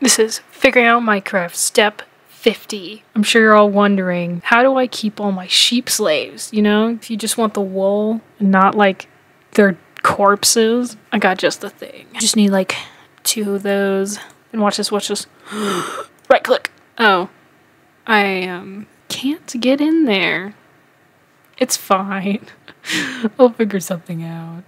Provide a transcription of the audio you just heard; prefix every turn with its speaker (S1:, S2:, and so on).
S1: This is figuring out Minecraft step 50. I'm sure you're all wondering, how do I keep all my sheep slaves? You know, if you just want the wool not like their corpses, I got just the thing. I just need like two of those. And watch this, watch this. right click. Oh, I um can't get in there. It's fine. I'll figure something out.